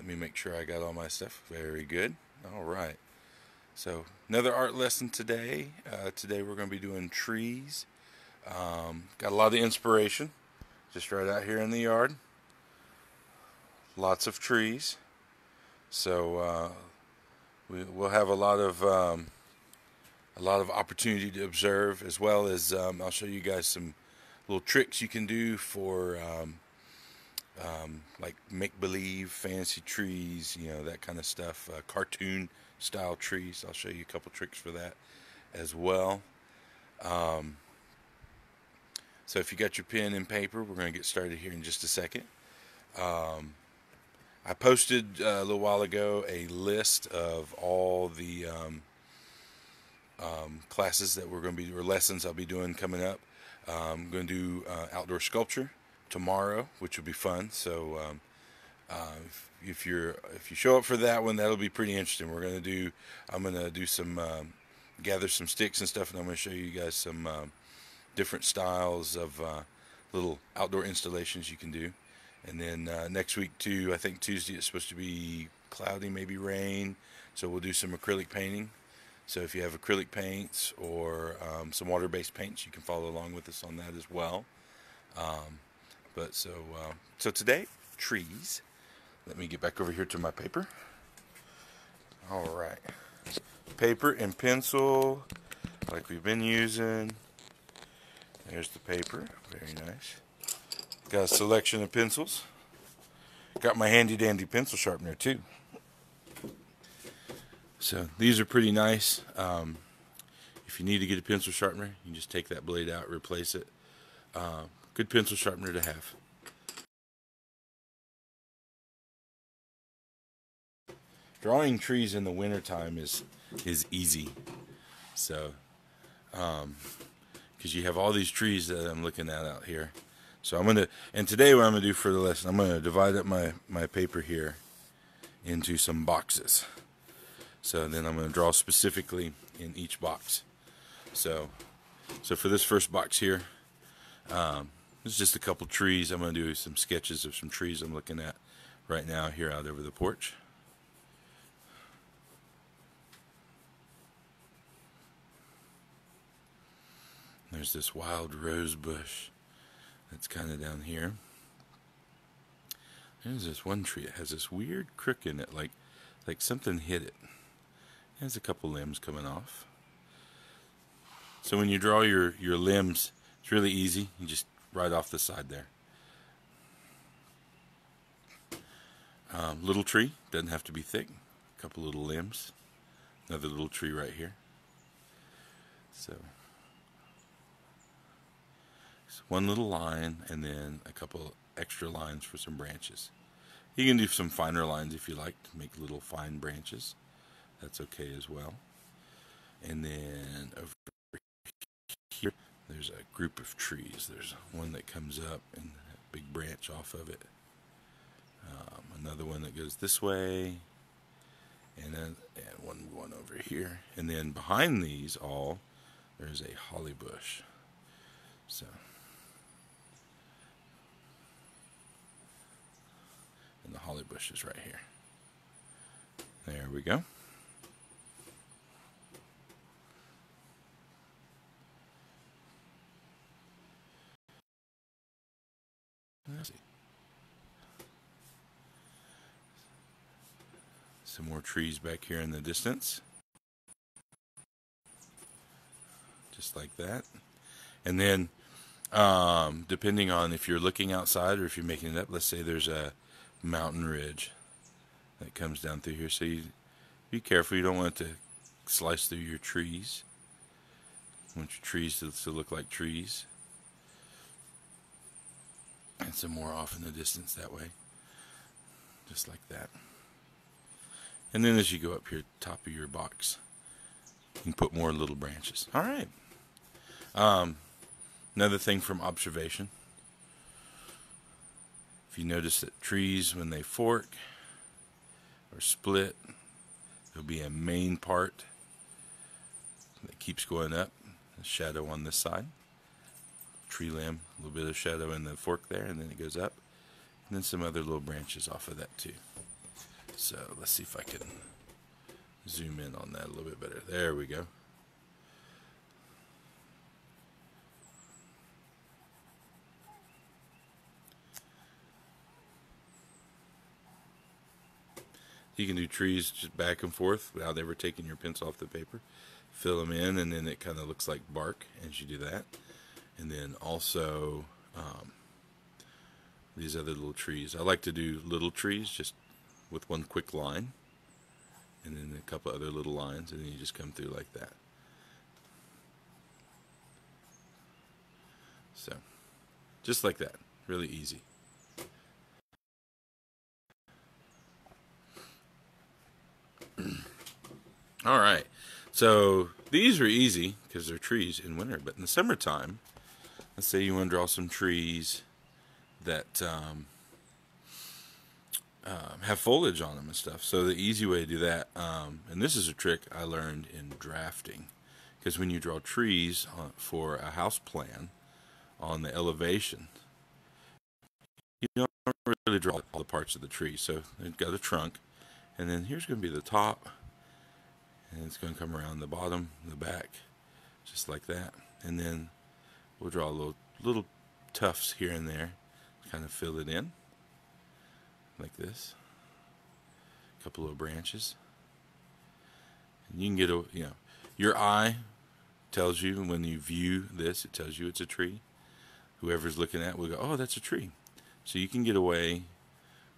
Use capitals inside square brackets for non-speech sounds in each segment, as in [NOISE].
Let me make sure I got all my stuff. Very good. All right. So another art lesson today. Uh, today we're going to be doing trees. Um, got a lot of inspiration just right out here in the yard. Lots of trees. So uh, we, will have a lot of um, a lot of opportunity to observe as well as um, I'll show you guys some little tricks you can do for um, um, like make believe fantasy trees, you know that kind of stuff, uh, cartoon style trees. I'll show you a couple tricks for that as well. Um, so if you got your pen and paper, we're going to get started here in just a second. Um, I posted uh, a little while ago a list of all the um, um, classes that we're going to be, or lessons I'll be doing coming up. I'm going to do uh, outdoor sculpture tomorrow, which will be fun. So um, uh, if, if, you're if you show up for that one, that'll be pretty interesting. We're to do I'm going to do some um, gather some sticks and stuff, and I'm to show you guys some um, different styles of uh, little outdoor installations you can do. And then uh, next week too, I think Tuesday it's supposed to be cloudy, maybe rain. So we'll do some acrylic painting. So if you have acrylic paints or um, some water-based paints, you can follow along with us on that as well. Um, but so uh, so today, trees. Let me get back over here to my paper. All right, paper and pencil, like we've been using. There's the paper, very nice. Got a selection of pencils. Got my handy dandy pencil sharpener too. So these are pretty nice. Um, if you need to get a pencil sharpener, you can just take that blade out, replace it. Uh, good pencil sharpener to have. Drawing trees in the wintertime is is easy. So, um, because you have all these trees that I'm looking at out here. So I'm gonna, and today what I'm gonna do for the lesson, I'm gonna divide up my my paper here into some boxes. So then I'm going to draw specifically in each box. So, so for this first box here, um, it's just a couple trees. I'm going to do some sketches of some trees I'm looking at right now here out over the porch. There's this wild rose bush that's kind of down here. There's this one tree. It has this weird crook in it, like like something hit it. There's a couple limbs coming off. So when you draw your, your limbs, it's really easy. You just right off the side there. Um, little tree, doesn't have to be thick. A couple little limbs. Another little tree right here. So, so one little line and then a couple extra lines for some branches. You can do some finer lines if you like to make little fine branches that's okay as well. And then over here, there's a group of trees. There's one that comes up and a big branch off of it. Um, another one that goes this way, and then and one one over here. And then behind these all, there's a holly bush. So. And the holly bush is right here. There we go. Some more trees back here in the distance. Just like that. And then, um, depending on if you're looking outside or if you're making it up, let's say there's a mountain ridge that comes down through here. So you be careful. You don't want to slice through your trees. You want your trees to, to look like trees and some more off in the distance that way just like that and then as you go up here top of your box you can put more little branches. All right. Um, another thing from observation. If you notice that trees when they fork or split there'll be a main part that keeps going up a shadow on this side. Tree limb, a little bit of shadow in the fork there, and then it goes up, and then some other little branches off of that too. So let's see if I can zoom in on that a little bit better. There we go. You can do trees just back and forth without ever taking your pencil off the paper. Fill them in, and then it kind of looks like bark as you do that. And then also um, these other little trees. I like to do little trees just with one quick line, and then a couple other little lines, and then you just come through like that. So, just like that, really easy. [CLEARS THROAT] All right. So these are easy because they're trees in winter, but in the summertime, let's say you want to draw some trees that um, um, have foliage on them and stuff. So the easy way to do that, um, and this is a trick I learned in drafting, because when you draw trees on, for a house plan on the elevation, you don't really draw all the parts of the tree. So you've got a trunk, and then here's going to be the top and it's going to come around the bottom, the back, just like that. And then we'll draw little little tufts here and there, kind of fill it in, like this. A couple of branches. And you can get a you know, your eye tells you when you view this, it tells you it's a tree. Whoever's looking at will go, oh, that's a tree. So you can get away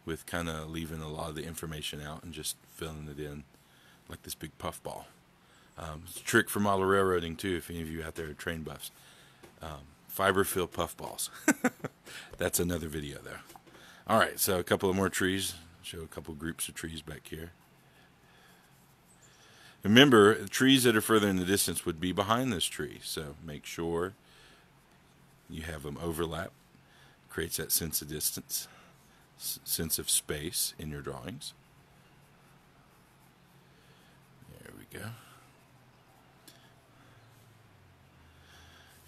with kind of leaving a lot of the information out and just filling it in like this big puff ball. Um, it's a trick for model railroading too, if any of you out there are train buffs. Um, fiber filled puff balls. [LAUGHS] That's another video though. All right, so a couple of more trees. Show a couple groups of trees back here. Remember, trees that are further in the distance would be behind this tree, so make sure you have them overlap. Creates that sense of distance, sense of space in your drawings. There we go.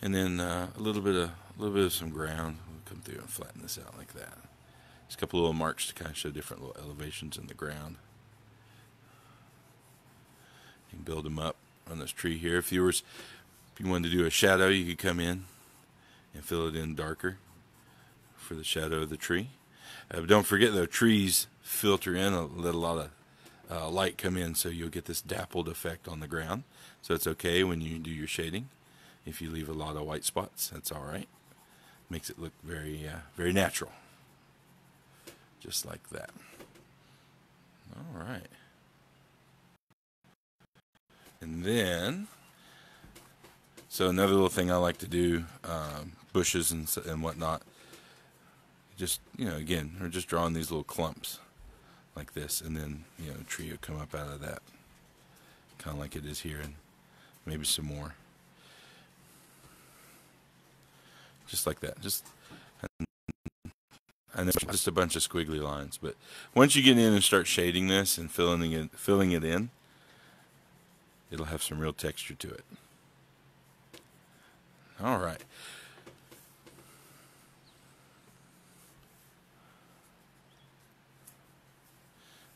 And then uh, a little bit of a little bit of some ground. We'll come through and flatten this out like that. Just a couple little marks to kind of show different little elevations in the ground. You can build them up on this tree here. If you were, if you wanted to do a shadow, you could come in and fill it in darker for the shadow of the tree. Uh, don't forget though, trees filter in a, let a lot of uh, light come in so you'll get this dappled effect on the ground. So it's okay when you do your shading. If you leave a lot of white spots, that's all right. Makes it look very, uh, very natural. Just like that. All right. And then, so another little thing I like to do, um, bushes and, and whatnot, just, you know, again, we're just drawing these little clumps like this, and then you know a tree will come up out of that, kind of like it is here, and maybe some more, just like that. Just and then just a bunch of squiggly lines. But once you get in and start shading this and filling it, filling it in, it'll have some real texture to it. All right.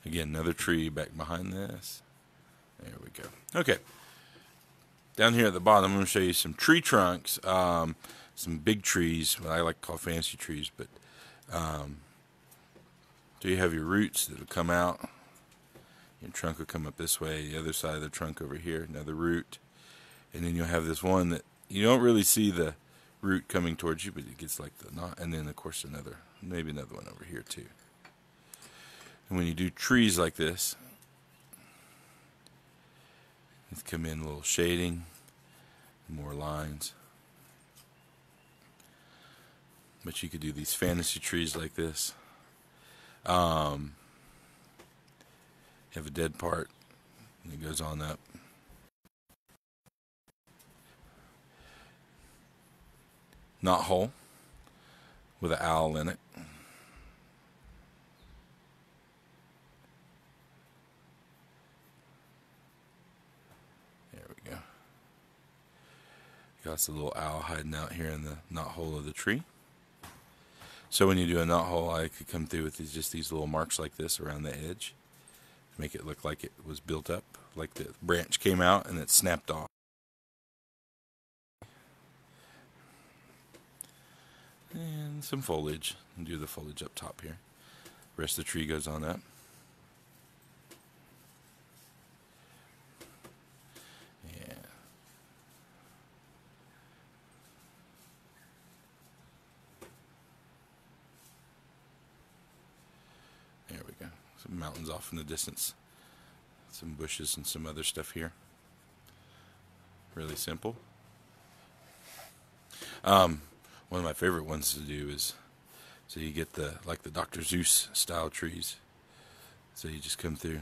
Again, another tree back behind this. There we go. Okay. Down here at the bottom, I'm going to show you some tree trunks, um, some big trees, what I like to call fancy trees. But um, you have your roots that will come out. Your trunk will come up this way. The other side of the trunk over here, another root, and then you'll have this one that you don't really see the root coming towards you, but it gets like the knot, and then of course another, maybe another one over here too. And when you do trees like this, let's come in a little shading, more lines. But you could do these fantasy trees like this. Um, have a dead part, and it goes on up. Knot hole with an owl in it. There we go. Got a little owl hiding out here in the knot hole of the tree. So when you do a knot hole, I could come through with these, just these little marks like this around the edge. make it look like it was built up, like the branch came out and it snapped off. And some foliage. And do the foliage up top here. rest of the tree goes on up. Yeah. There we go. Some mountains off in the distance. Some bushes and some other stuff here. Really simple. Um, one of my favorite ones to do is so you get the like the Dr. Seuss style trees. So you just come through.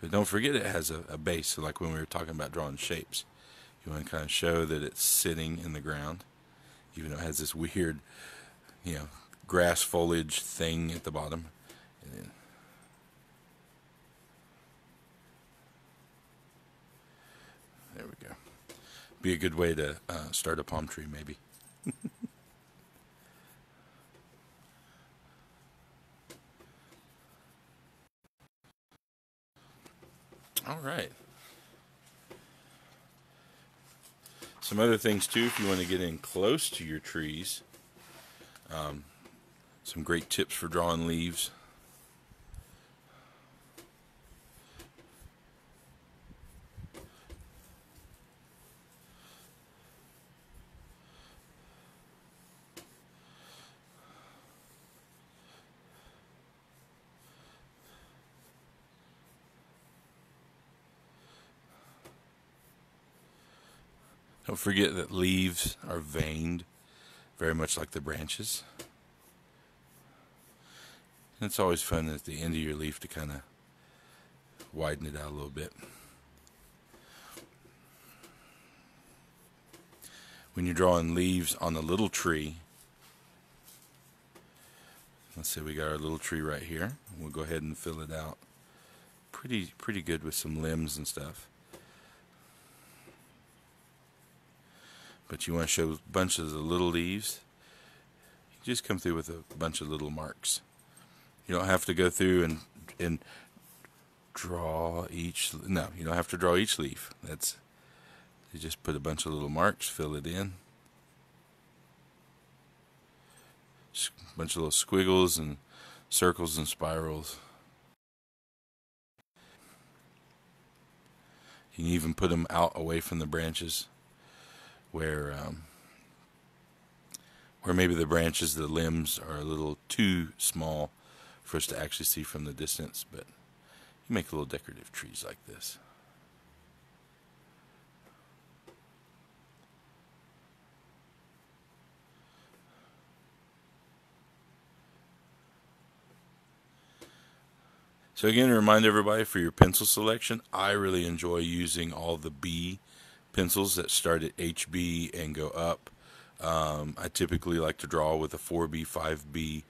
But don't forget it has a, a base. So like when we were talking about drawing shapes, you want to kind of show that it's sitting in the ground, even though it has this weird, you know, grass foliage thing at the bottom. Then, there we go. Be a good way to uh, start a palm tree, maybe. [LAUGHS] All right. Some other things too, if you want to get in close to your trees. Um, some great tips for drawing leaves. Don't forget that leaves are veined, very much like the branches. And it's always fun at the end of your leaf to kind of widen it out a little bit. When you're drawing leaves on the little tree, let's say we got our little tree right here. We'll go ahead and fill it out pretty pretty good with some limbs and stuff. But you want to show bunches of little leaves, you just come through with a bunch of little marks. You don't have to go through and and draw each. No, you don't have to draw each leaf. That's you just put a bunch of little marks, fill it in. A bunch of little squiggles and circles and spirals. You can even put them out away from the branches where um, where maybe the branches, the limbs are a little too small for us to actually see from the distance, but you make little decorative trees like this. So again, remind everybody for your pencil selection, I really enjoy using all the B pencils that start at HB and go up. Um, I typically like to draw with a 4B, 5B,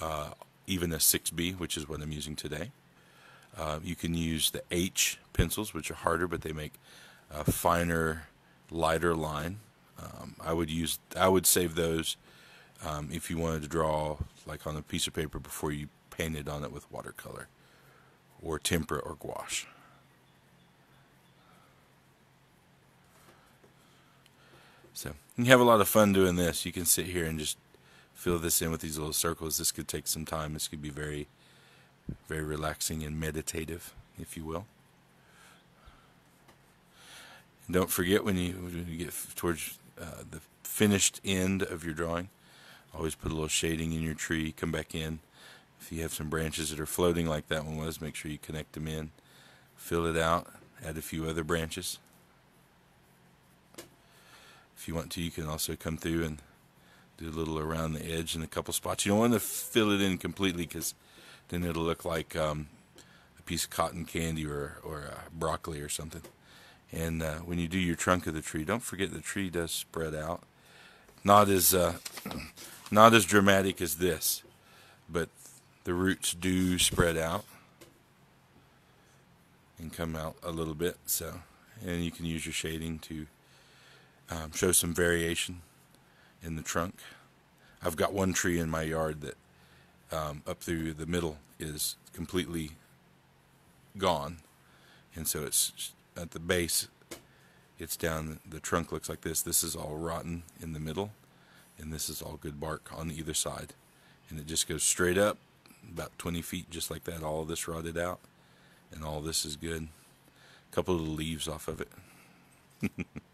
uh, even a 6B, which is what I'm using today. Uh, you can use the H pencils, which are harder, but they make a finer, lighter line. Um, I would use, I would save those um, if you wanted to draw like on a piece of paper before you painted on it with watercolor or tempera or gouache. So you have a lot of fun doing this. You can sit here and just fill this in with these little circles. This could take some time. This could be very, very relaxing and meditative, if you will. And don't forget when you, when you get towards uh, the finished end of your drawing, always put a little shading in your tree. Come back in. If you have some branches that are floating like that one was, make sure you connect them in. Fill it out. Add a few other branches. If you want to, you can also come through and do a little around the edge in a couple spots. You don't want to fill it in completely because then it'll look like um, a piece of cotton candy or, or broccoli or something. And uh, when you do your trunk of the tree, don't forget the tree does spread out. Not as uh, [CLEARS THROAT] not as dramatic as this, but the roots do spread out and come out a little bit. So, and you can use your shading to um, show some variation in the trunk. I've got one tree in my yard that um, up through the middle is completely gone, and so it's at the base. It's down. The trunk looks like this. This is all rotten in the middle, and this is all good bark on either side, and it just goes straight up about 20 feet, just like that. All of this rotted out, and all this is good. A couple of leaves off of it. [LAUGHS]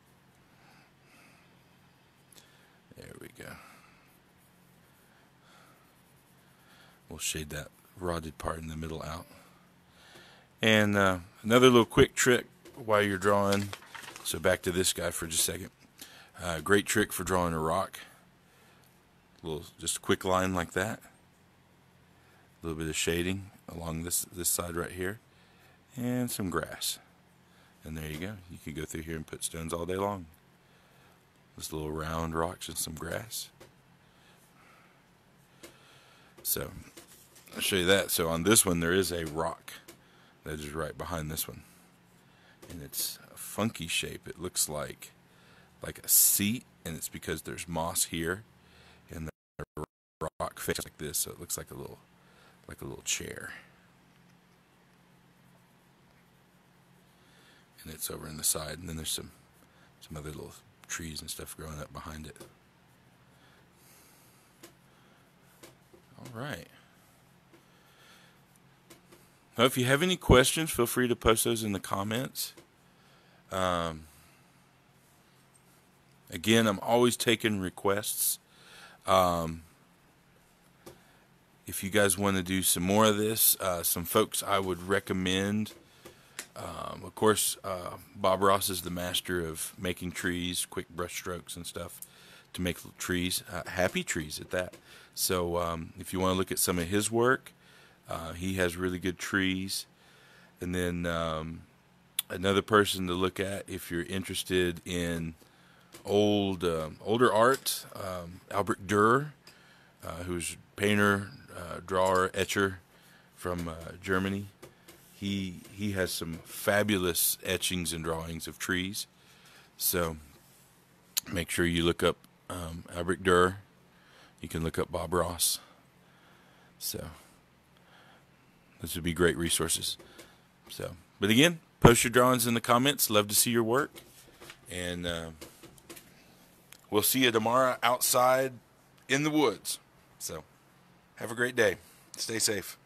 there we go. We'll shade that rotted part in the middle out. And uh, another little quick trick while you're drawing. So back to this guy for just a second. Uh, great trick for drawing a rock. A little, just a quick line like that. A little bit of shading along this this side right here, and some grass. And there you go. You could go through here and put stones all day long. This little round rocks and some grass. So I'll show you that. So on this one, there is a rock that is right behind this one. And it's a funky shape. It looks like like a seat, and it's because there's moss here, and the rock face like this, so it looks like a little like a little chair. And it's over in the side, and then there's some some other little trees and stuff growing up behind it. All right. Now, if you have any questions, feel free to post those in the comments. Um, again, I'm always taking requests. Um, if you guys want to do some more of this, uh, some folks I would recommend. Um, of course, uh, Bob Ross is the master of making trees, quick brush strokes and stuff to make trees, uh, happy trees at that. So um, if you want to look at some of his work, uh, he has really good trees. And then um, another person to look at if you're interested in old um, older art, um, Albert Dürer, uh, who's painter, uh, drawer, etcher from uh, Germany. He he has some fabulous etchings and drawings of trees. So make sure you look up um, Albert Dürer. You can look up Bob Ross. So. This would be great resources. So, but again, post your drawings in the comments. Love to see your work, and uh, we'll see you tomorrow outside in the woods. So, have a great day. Stay safe.